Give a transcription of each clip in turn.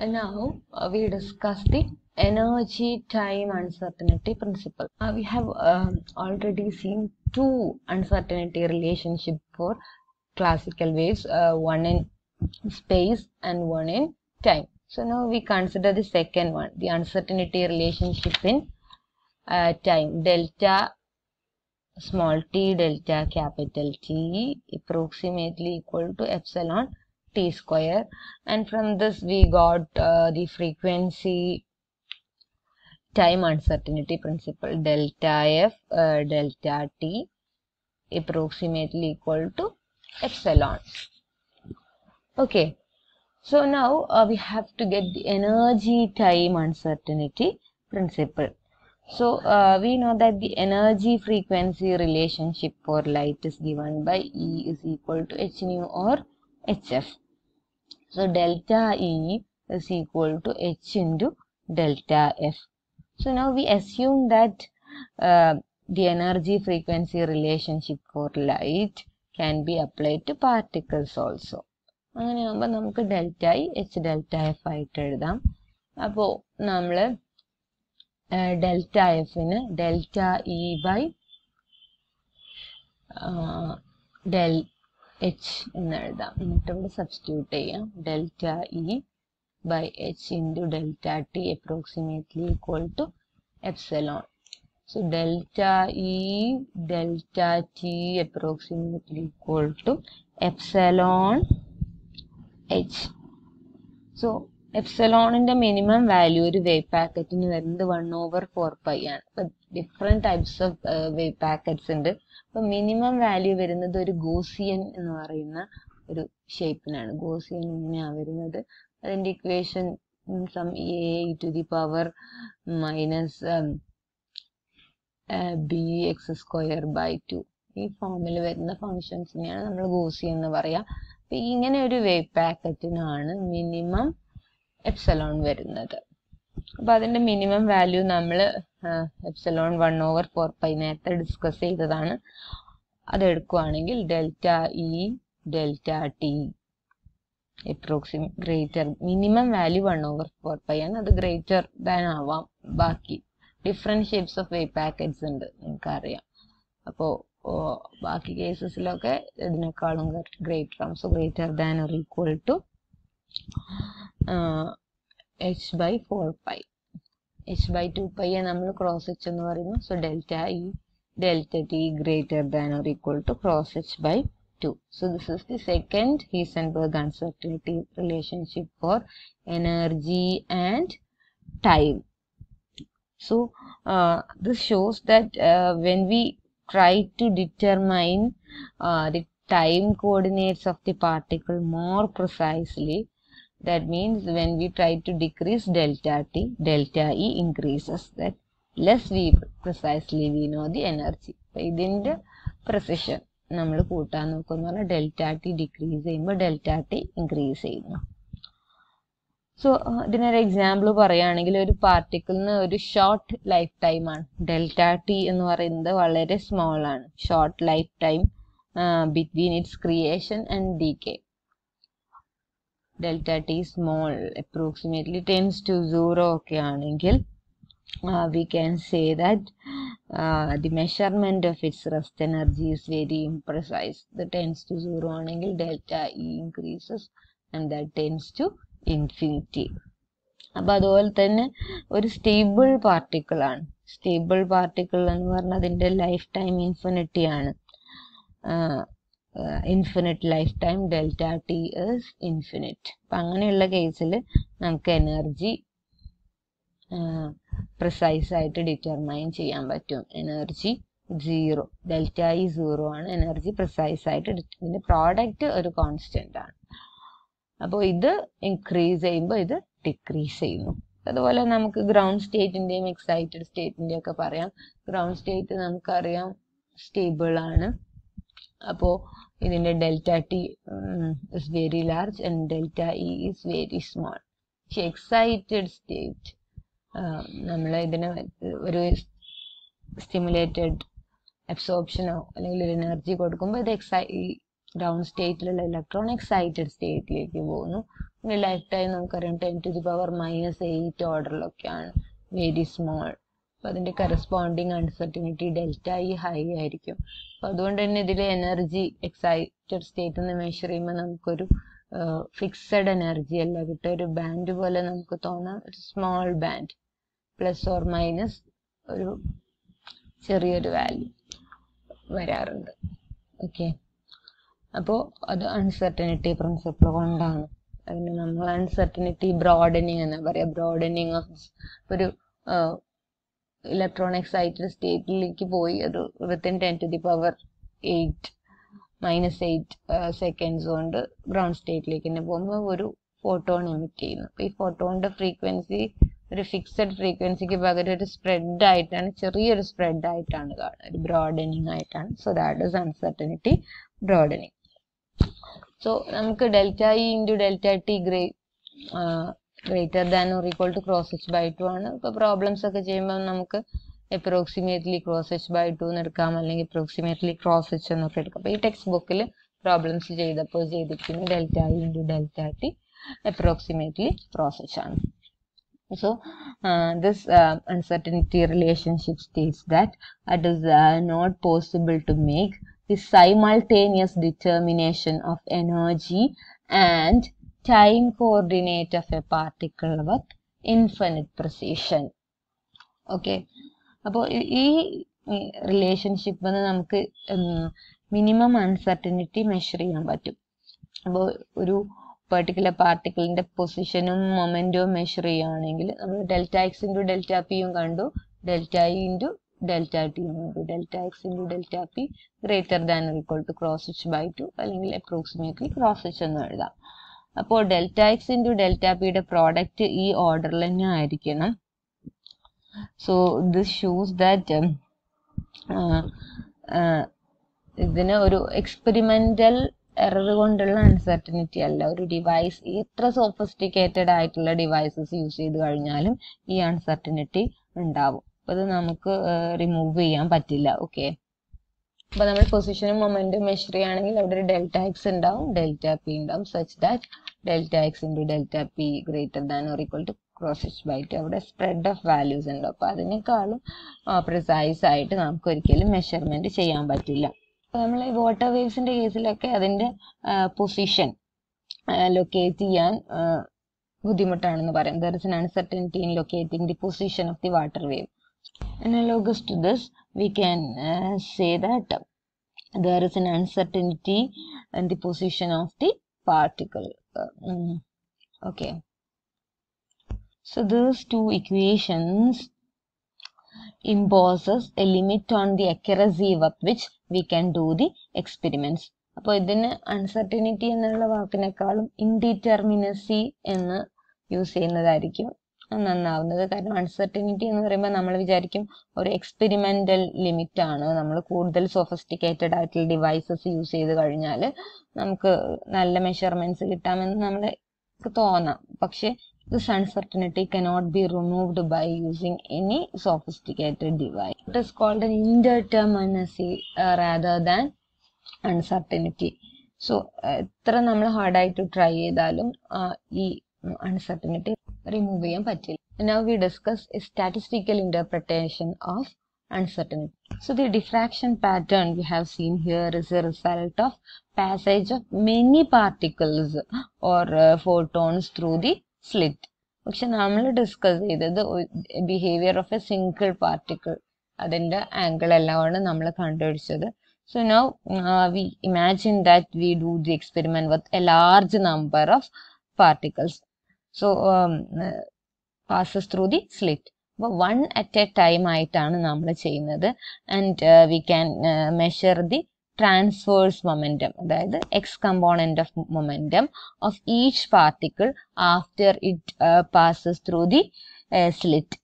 And now uh, we discuss the energy time uncertainty principle. Uh, we have um, already seen two uncertainty relationship for classical waves, uh, one in space and one in time. So now we consider the second one, the uncertainty relationship in uh, time. Delta small t delta capital T approximately equal to epsilon t square and from this we got uh, the frequency time uncertainty principle delta f uh, delta t approximately equal to epsilon. Okay. So now uh, we have to get the energy time uncertainty principle. So uh, we know that the energy frequency relationship for light is given by E is equal to h nu or hf. So delta E is equal to h into delta f. So now we assume that uh, the energy frequency relationship for light can be applied to particles also. അങ്ങനെയാകുമ്പോൾ നമുക്ക് delta E H delta F ആയിട്ട് എഴുതാം അപ്പോൾ നമ്മൾ delta എഫിന് delta E by del H എന്ന് എഴുതാം എന്നിട്ട് ഇവിടെ സബ്സ്റ്റിറ്റ്യൂട്ട് ചെയ്യാം. Delta E by H into delta T approximately equal to epsilon so delta E delta T approximately equal to epsilon H so എപ്സലോണിന്റെ minimum value ഒരു wave പാക്കറ്റിന് വരുന്നത് one over four pi ആണ്. Different types of wave packets ഉണ്ട്. അപ്പൊ minimum value വരുന്നത് ഒരു Gaussian എന്ന് പറയുന്ന ഒരു ഷേപ്പിനാണ് ഗോസിയൻ ഇങ്ങനെയാണ് വരുന്നത്. അതിന്റെ equation some A to the power minus B X square by two ഈ ഫോമിൽ വരുന്ന ഫങ്ഷൻസിനെയാണ് നമ്മൾ ഗോസി എന്ന് പറയാ. ഇങ്ങനെ ഒരു വേവ് പാക്കറ്റിനാണ് മിനിമം എപ്സലോൺ വരുന്നത്. അപ്പൊ അതിന്റെ മിനിമം വാല്യൂ നമ്മൾ epsilon one over four pi നേരത്തെ ഡിസ്കസ് ചെയ്തതാണ്. അത് എടുക്കുവാണെങ്കിൽ delta E delta T approximately greater minimum value one over four pi ആണ്. അത് ഗ്രേറ്റർ ദാൻ ആവാം. ബാക്കി different shapes of wave packets ഉണ്ട് നിങ്ങൾക്കറിയാം. അപ്പോൾ ബാക്കി കേസസിലൊക്കെ ഇതിനേക്കാളും ഗ്രേറ്റർ ആവും so greater than or equal to H by four pi H by two pi നമ്മൾ ക്രോസ് എച്ച് എന്ന് പറയുന്നു. So delta E delta T greater than or equal to cross H by two so this is the second Heisenberg uncertainty relationship for energy and time so uh, this shows that uh, when we try to determine uh, the time coordinates of the particle more precisely that means when we try to decrease delta t delta e increases that less we precisely we know the energy. ഇതിന്റെ precision നമ്മൾ കൂട്ടാൻ നോക്കുന്ന പറഞ്ഞാൽ delta T decrease ചെയ്യുമ്പോൾ delta T increase ചെയ്യുന്നു. So ഇതിനൊരു example പറയുകയാണെങ്കിൽ ഒരു പാർട്ടിക്കിളിന് ഒരു ഷോർട്ട് ലൈഫ് ടൈം ആണ്. ഡെൽറ്റ ടി എന്ന് പറയുന്നത് വളരെ സ്മോൾ ആണ്. Short life time between its creation and decay delta T small approximately tends to zero ഒക്കെ ആണെങ്കിൽ we can say that the measurement of its rest energy is very imprecise the tends to zero ആണെങ്കിൽ delta E increases and that tends to infinity അപ്പൊ അതുപോലെ തന്നെ ഒരു stable particle ആണ്. Stable particle എന്ന് പറഞ്ഞാൽ അതിന്റെ ലൈഫ് ടൈം ഇൻഫിനിറ്റി ആണ് infinite life time delta T is infinite അപ്പം അങ്ങനെയുള്ള കേസിൽ നമുക്ക് എനർജി പ്രിസൈസ് ആയിട്ട് ഡിറ്റർമൈൻ ചെയ്യാൻ പറ്റും. Energy zero delta E zero ആണ് എനർജി പ്രിസൈസ് ആയിട്ട് ഇതിന്റെ പ്രോഡക്റ്റ് ഒരു കോൺസ്റ്റന്റ് ആണ്. അപ്പോൾ ഇത് ഇൻക്രീസ് ചെയ്യുമ്പോൾ ഇത് ഡിക്രീസ് ചെയ്യുന്നു. അതുപോലെ നമുക്ക് ഗ്രൗണ്ട് സ്റ്റേറ്റിന്റെയും എക്സൈറ്റഡ് സ്റ്റേറ്റിന്റെയും ഒക്കെ പറയാം. ഗ്രൗണ്ട് സ്റ്റേറ്റ് നമുക്കറിയാം സ്റ്റേബിൾ ആണ്. അപ്പോൾ ഇതിന്റെ delta T is very large and delta E is very small പക്ഷെ എക്സൈറ്റഡ് സ്റ്റേറ്റ് നമ്മൾ ഇതിന് ഒരു സ്റ്റിമുലേറ്റഡ് അബ്സോർപ്ഷനോ അല്ലെങ്കിൽ ഒരു എനർജി കൊടുക്കുമ്പോൾ ഇത് എക്സൈ ഗ്രൗണ്ട് സ്റ്റേറ്റിലുള്ള ഇലക്ട്രോൺ എക്സൈറ്റഡ് സ്റ്റേറ്റിലേക്ക് പോകുന്നു. പിന്നെ ലൈഫ് ടൈം നമുക്കറിയാം ten to the power minus eight ഓർഡറിലൊക്കെയാണ് very small അപ്പൊ അതിന്റെ corresponding uncertainty delta E high ആയിരിക്കും. അപ്പോൾ അതുകൊണ്ട് തന്നെ ഇതിലെ എനർജി എക്സൈറ്റഡ് സ്റ്റേറ്റ് എന്ന് മെഷർ ചെയ്യുമ്പോൾ നമുക്കൊരു ഫിക്സഡ് എനർജി അല്ല. കിട്ടുക ഒരു ബാൻഡ് പോലെ നമുക്ക് തോന്നാം. ഒരു small band plus or minus ഒരു ചെറിയൊരു വാല്യൂ വരാറുണ്ട്. ഓക്കെ അപ്പോൾ അത് അൺസർട്ടനിറ്റി പ്രിൻസിപ്പിൾ കൊണ്ടാണ്. അതിന് നമ്മൾ അൺസർട്ടനിറ്റി ബ്രോഡനിങ് എന്ന് പറയാം. ബ്രോഡനിങ് ഓഫ് ഒരു ഇലക്ട്രോൺ എക്സൈറ്റഡ് സ്റ്റേറ്റിലേക്ക് പോയി. അത് within ten to the power eight minus eight seconds കൊണ്ട് ഗ്രൗണ്ട് സ്റ്റേറ്റിലേക്ക് തന്നെ പോകുമ്പോൾ ഒരു ഫോട്ടോൺ എമിറ്റ് ചെയ്യുന്നു. അപ്പോൾ ഈ ഫോട്ടോണിന്റെ ഫ്രീക്വൻസി ഒരു ഫിക്സഡ് ഫ്രീക്വൻസിക്ക് പകരം ഒരു സ്പ്രെഡ് ആയിട്ടാണ് ചെറിയൊരു സ്പ്രെഡ് ആയിട്ടാണ് കാണുന്നത് ഒരു ബ്രോഡനിങ് ആയിട്ടാണ്. So that is uncertainty broadening so നമുക്ക് delta E into delta T grey greater than or equal to cross H by two ആണ്. ഇപ്പോൾ പ്രോബ്ലംസ് ഒക്കെ ചെയ്യുമ്പോൾ നമുക്ക് approximately cross H by two എന്ന് എടുക്കാം. അല്ലെങ്കിൽ അപ്രോക്സിമേറ്റ്ലി ക്രോസ് എച്ച് എന്നൊക്കെ എടുക്കാം. അപ്പോൾ ഈ ടെക്സ്റ്റ് ബുക്കിൽ പ്രോബ്ലംസ് ചെയ്തപ്പോൾ ചെയ്തിരിക്കുന്നത് delta I into delta T approximately cross H ആണ്. So, uh, this uh, uncertainty relationship states that it is uh, not possible to make the simultaneous determination of energy and time coordinate of a particle with infinite precision. Okay അപ്പോൾ ഈ relationship വന്ന് നമുക്ക് minimum uncertainty measure ചെയ്യാൻ പറ്റും. അപ്പോൾ ഒരു particular പാർട്ടിക്കിളിന്റെ പൊസിഷനും മൊമെന്റും മെഷർ ചെയ്യുകയാണെങ്കിൽ നമ്മൾ ഡെൽറ്റ എക്സ് ഇന്റു ഡെൽറ്റ പിയും കണ്ടു. ഡെൽറ്റ ഇ ഇന്റു ഡെൽറ്റ ടിയും കണ്ടു. Delta X into delta P greater than equal to cross H by two അല്ലെങ്കിൽ അപ്രോക്സിമേറ്റ്ലി ക്രോസ് എച്ച് എന്ന് എഴുതാം. അപ്പോൾ ഡെൽറ്റ എക്സ് ഇന്റു ഡെൽറ്റ പിയുടെ പ്രോഡക്റ്റ് ഈ ഓർഡറിൽ തന്നെ ആയിരിക്കണം. സോ ദിസ് ഷൂസ് ദാറ്റ് ഇതിന് ഒരു എക്സ്പെരിമെന്റൽ എറർ കൊണ്ടുള്ള അൺസർട്ടനിറ്റി അല്ല. ഒരു ഡിവൈസ് എത്ര സോഫിസ്റ്റിക്കേറ്റഡ് ആയിട്ടുള്ള ഡിവൈസസ് യൂസ് ചെയ്ത് കഴിഞ്ഞാലും ഈ അൺസർട്ടനിറ്റി ഉണ്ടാവും. അത് നമുക്ക് റിമൂവ് ചെയ്യാൻ പറ്റില്ല. ഓക്കെ അപ്പൊ നമ്മൾ പൊസിഷനും മൊമെന്റും മെഷർ ചെയ്യുകയാണെങ്കിൽ അവിടെ ഒരു ഡെൽറ്റ എക്സ് ഉണ്ടാവും ഡെൽറ്റ പി ഉണ്ടാവും such that delta X into delta P greater than or equal to cross H by two അവിടെ സ്പ്രെഡ് ഓഫ് വാല്യൂസ് ഉണ്ട്. അപ്പൊ അതിനേക്കാളും പ്രിസൈസ് ആയിട്ട് നമുക്ക് ഒരിക്കലും മെഷർമെന്റ് ചെയ്യാൻ പറ്റില്ല. നമ്മൾ ഈ വാട്ടർ വേവ്സിന്റെ കേസിലൊക്കെ അതിന്റെ പൊസിഷൻ ലൊക്കേറ്റ് ചെയ്യാൻ ബുദ്ധിമുട്ടാണെന്ന് പറയാം. There is an uncertainty in locating the position of the water wave Analogous to this, we can uh, say that there is an uncertainty in the position of the particle. Uh, mm, okay. So these two equations imposes a limit on the accuracy with which we can do the experiments. അപ്പോൾ ഇതിന് uncertainty എന്നുള്ള വാക്കിനേക്കാളും indeterminacy എന്ന് use ചെയ്യുന്നതായിരിക്കും നന്നാവുന്നത്. കാരണം uncertainty എന്ന് പറയുമ്പോൾ നമ്മൾ വിചാരിക്കും ഒരു എക്സ്പെരിമെന്റൽ ലിമിറ്റ് ആണ്. നമ്മൾ കൂടുതൽ സോഫിസ്റ്റിക്കേറ്റഡ് ആയിട്ടുള്ള ഡിവൈസസ് യൂസ് ചെയ്ത് കഴിഞ്ഞാൽ നമുക്ക് നല്ല മെഷർമെന്റ്സ് കിട്ടാമെന്ന് നമ്മൾ തോന്നാം. പക്ഷെ this uncertainty cannot be removed by using any sophisticated device it is called an rather than uncertainty so എത്ര നമ്മൾ ഹാർഡായിട്ട് ട്രൈ ചെയ്താലും ഈ അൺസർട്ടനിറ്റി റിമൂവ് ചെയ്യാൻ പറ്റില്ല now we discuss a statistical interpretation of uncertainty. So the diffraction pattern we have seen here is a result of passage of particles or uh, photons through the slit. പക്ഷെ നമ്മൾ discuss ചെയ്തത് behaviour of a single particle അതിന്റെ angle എല്ലാമാണ് നമ്മൾ കണ്ടുപിടിച്ചത് so now we imagine that we do the experiment with a large number of particles so passes through the slit അപ്പോൾ one at a time ആയിട്ടാണ് നമ്മൾ ചെയ്യുന്നത്. And we can measure the transfers momentum അതായത് X component of momentum of each particle after it passes through the slit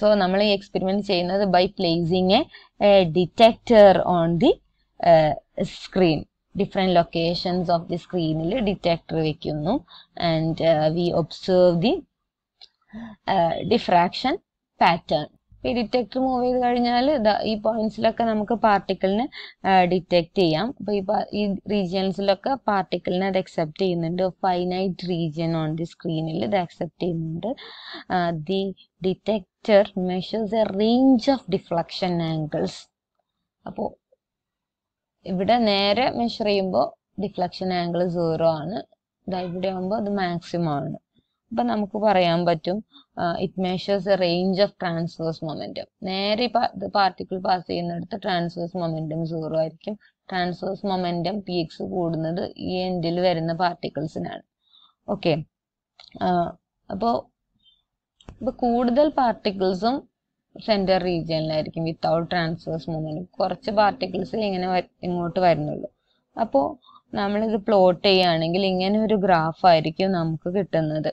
so നമ്മൾ ഈ experiment ചെയ്യുന്നത് by placing a detector on the screen different locations of the സ്ക്രീനിൽ detector വയ്ക്കുന്നു and we observe the diffraction pattern ഈ detector move ചെയ്ത് കഴിഞ്ഞാൽ ഈ പോയിന്റ്സിലൊക്കെ നമുക്ക് പാർട്ടിക്കിളിന് ഡിറ്റക്ട് ചെയ്യാം. അപ്പോൾ ഈ ഈ റീജിയൻസിലൊക്കെ പാർട്ടിക്കിളിനെ അത് അക്സെപ്റ്റ് ചെയ്യുന്നുണ്ട്. ഫൈനൈറ്റ് റീജിയൻ ഓൺ ദി സ്ക്രീനിൽ ഇത് അക്സെപ്റ്റ് ചെയ്യുന്നുണ്ട്. The detector measures a range of deflection angles അപ്പോൾ ഇവിടെ നേരെ മെഷർ ചെയ്യുമ്പോൾ ഡിഫ്ലക്ഷൻ ആംഗിൾ സീറോ ആണ്. ദാ ഇവിടെ ആകുമ്പോൾ അത് മാക്സിമം ആണ്. അപ്പം നമുക്ക് പറയാൻ പറ്റും it measures a range of transverse momentum നേരെ പാർട്ടിക്കിൾ പാസ് ചെയ്യുന്നിടത്ത് ട്രാൻസ്വേഴ്സ് മൊമെന്റം സീറോ ആയിരിക്കും. ട്രാൻസ്വേഴ്സ് മൊമെന്റം പി എക്സ് കൂടുന്നത് ഈ എൻഡിൽ വരുന്ന പാർട്ടിക്കിൾസിനാണ് ഓക്കെ അപ്പോൾ ഇപ്പോൾ കൂടുതൽ പാർട്ടിക്കിൾസും സെന്റർ റീജിയനിലായിരിക്കും വിത്തൗട്ട് ട്രാൻസ്ഫേഴ്സ് മൂവ്മെന്റ് കുറച്ച് പാർട്ടിക്കിൾസ് ഇങ്ങനെ ഇങ്ങോട്ട് വരുന്നുള്ളൂ. അപ്പോൾ നമ്മളിത് പ്ലോട്ട് ചെയ്യുകയാണെങ്കിൽ ഇങ്ങനെ ഒരു ഗ്രാഫ് ആയിരിക്കും നമുക്ക് കിട്ടുന്നത്.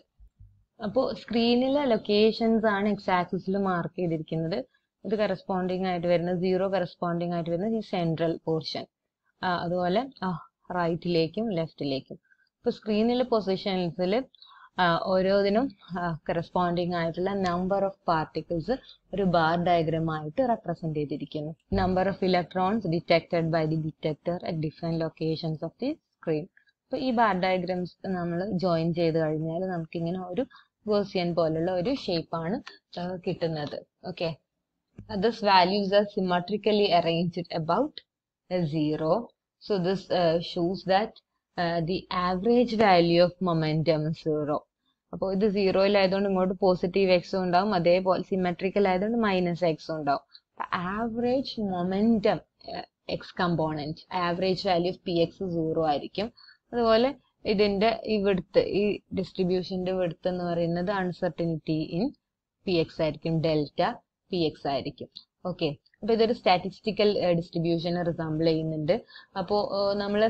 അപ്പോൾ സ്ക്രീനിലെ ലൊക്കേഷൻസ് ആണ് എക്സ് ആക്സിസിൽ മാർക്ക് ചെയ്തിരിക്കുന്നത്. ഇത് കറസ്പോണ്ടിങ് ആയിട്ട് വരുന്നത് സീറോ കറസ്പോണ്ടിങ് ആയിട്ട് വരുന്നത് ഈ സെൻട്രൽ പോർഷൻ അതുപോലെ റൈറ്റിലേക്കും ലെഫ്റ്റിലേക്കും ഇപ്പോൾ സ്ക്രീനിലെ പൊസിഷൻസിൽ ഓരോന്നിനും കറസ്പോണ്ടിങ് ആയിട്ടുള്ള നമ്പർ ഓഫ് പാർട്ടിക്കിൾസ് ഒരു ബാർ ഡയഗ്രാം ആയിട്ട് റെപ്രസെന്റ് ചെയ്തിരിക്കുന്നു. Number of electrons detected by the detector at different locations of the screen അപ്പൊ ഈ ബാർ ഡയഗ്രാംസ് നമ്മൾ ജോയിൻ ചെയ്ത് കഴിഞ്ഞാൽ നമുക്ക് ഇങ്ങനെ ഒരു ഗോസിയൻ പോലുള്ള ഒരു ഷേപ്പാണ് കിട്ടുന്നത്. Okay this values are symmetrically a zero. So this uh, shows that uh, average value of momentum zero അപ്പോൾ ഇത് സീറോയിലായതുകൊണ്ട് ഇങ്ങോട്ട് പോസിറ്റീവ് എക്സും ഉണ്ടാവും അതേപോലെ സിമെട്രിക്കൽ ആയതുകൊണ്ട് മൈനസ് എക്സും ഉണ്ടാവും. Average momentum X component average value of P X zero ആയിരിക്കും. അതുപോലെ ഇതിന്റെ ഈ ഈ ഡിസ്ട്രിബ്യൂഷന്റെ വിടുത്ത് എന്ന് പറയുന്നത് അൺസർട്ടനിറ്റി ഇൻ പി എക്സ് ആയിരിക്കും ഡെൽറ്റ പി എക്സ് ആയിരിക്കും. ഓക്കെ അപ്പൊ ഇതൊരു സ്റ്റാറ്റിസ്റ്റിക്കൽ ഡിസ്ട്രിബ്യൂഷൻ റിസംബിൾ ചെയ്യുന്നുണ്ട്. അപ്പോൾ നമ്മൾ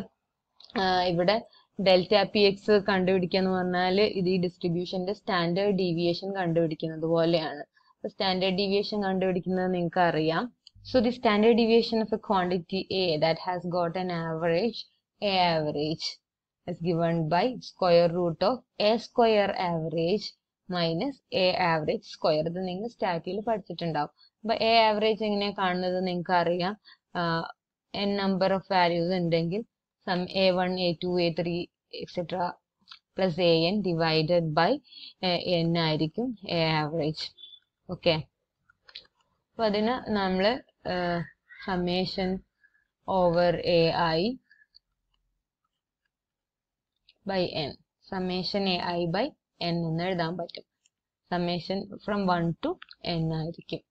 ഇവിടെ ഡെൽറ്റ പി എക്സ് കണ്ടുപിടിക്കുക എന്ന് പറഞ്ഞാൽ ഇത് ഈ ഡിസ്ട്രിബ്യൂഷന്റെ സ്റ്റാൻഡേർഡ് ഡീവിയേഷൻ കണ്ടുപിടിക്കുന്നത് പോലെയാണ്. സ്റ്റാൻഡേർഡ് ഡീവിയേഷൻ കണ്ടുപിടിക്കുന്നത് നിങ്ങൾക്ക് അറിയാം so the standard deviation of a quantity a that has got an average a average is given by square root of a square minus a average square ഇത് നിങ്ങൾ സ്റ്റാറ്റിയിൽ പഠിച്ചിട്ടുണ്ടാവും. അപ്പൊ A average എങ്ങനെയാ കാണുന്നത് നിങ്ങൾക്ക് അറിയാം എൻ നമ്പർ ഓഫ് വാല്യൂസ് ഉണ്ടെങ്കിൽ sum a one a two a three etcetera plus a n divided by n ആയിരിക്കും A average okay അപ്പൊ അതിന് നമ്മൾ summation over a i by n summation a i by n എന്ന് എഴുതാൻ പറ്റും. Summation from one to n ആയിരിക്കും.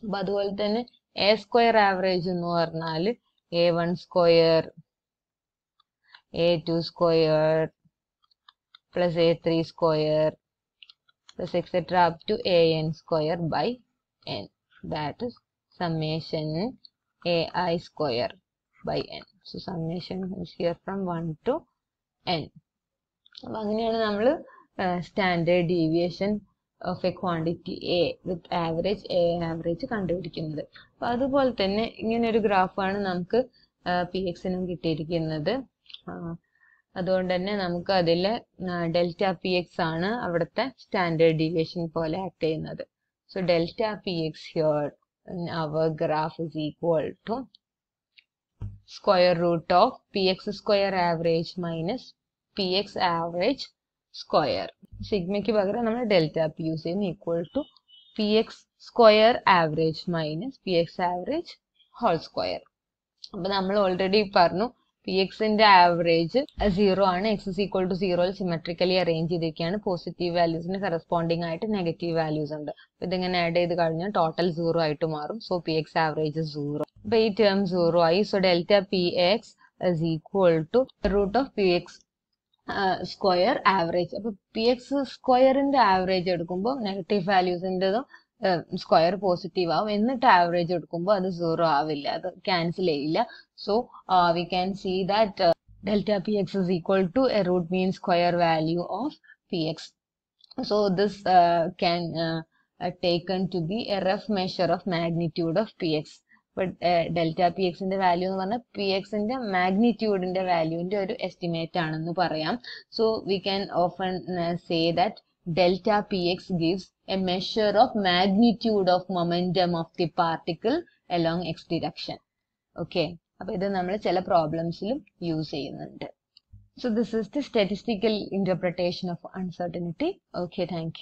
അപ്പൊ അതുപോലെ തന്നെ എ സ്ക്വയർ ആവറേജ് എന്ന് പറഞ്ഞാൽ a one square a two square plus a three square plus etcetera up to a n square by n that is summation a i square by n so summation is here from one to n അപ്പൊ അങ്ങനെയാണ് നമ്മൾ standard deviation of a quantity a with average a average കണ്ടുപിടിക്കുന്നത്. അപ്പൊ അതുപോലെ തന്നെ ഇങ്ങനെ ഒരു ഗ്രാഫാണ് നമുക്ക് പി എക്സിനും കിട്ടിയിരിക്കുന്നത്. അതുകൊണ്ട് തന്നെ നമുക്ക് അതിൽ ഡെൽറ്റ പി എക്സ് ആണ് അവിടുത്തെ സ്റ്റാൻഡേർഡ് ഡീവിയേഷൻ പോലെ ആക്ട് ചെയ്യുന്നത്. So delta P X here our graph is equal to square root of P X square average minus P X average square സിഗ്മയ്ക്ക് പകരം നമ്മൾ ഡെൽറ്റ പി യൂസ് ചെയ്യുന്നു equal to P X square average minus P X average whole square അപ്പൊ നമ്മൾ already പറഞ്ഞു P എക്സിന്റെ average zero ആണ്. X equal to സീറോയിൽ symmetrically arrange ചെയ്തിരിക്കുകയാണ് പോസിറ്റീവ് വാല്യൂസിന് കറസ്പോണ്ടിങ് ആയിട്ട് നെഗറ്റീവ് വാല്യൂസ് ഉണ്ട്. ഇതിങ്ങനെ ആഡ് ചെയ്ത് കഴിഞ്ഞാൽ ടോട്ടൽ സീറോ ആയിട്ട് മാറും. So P X average zero അപ്പൊ ഈ ടേം സീറോ ആയി. So delta P X is equal to root of P X square average അപ്പൊ പി എക്സ് സ്ക്വയറിന്റെ ആവറേജ് എടുക്കുമ്പോൾ നെഗറ്റീവ് വാല്യൂസിന്റെതും സ്ക്വയർ പോസിറ്റീവ് ആവും. എന്നിട്ട് ആവറേജ് എടുക്കുമ്പോൾ അത് സീറോ ആവില്ല. അത് ക്യാൻസൽ ചെയ്യില്ല. So we can see that delta P X is equal to a root mean square value of P X so this uh, can uh, uh, taken to be a rough measure of magnitude of px. But uh, delta px ന്റെ value എന്ന് പറഞ്ഞാൽ P എക്സിന്റെ മാഗ്നിറ്റ്യൂഡിന്റെ വാല്യൂവിന്റെ ഒരു estimate ആണെന്ന് പറയാം. So we can often say that delta px gives a measure of magnitude of momentum of the particle along x direction. Okay അപ്പൊ ഇത് നമ്മൾ ചില പ്രോബ്ലംസിലും യൂസ് ചെയ്യുന്നുണ്ട്. So this is the statistical interpretation of uncertainty okay thank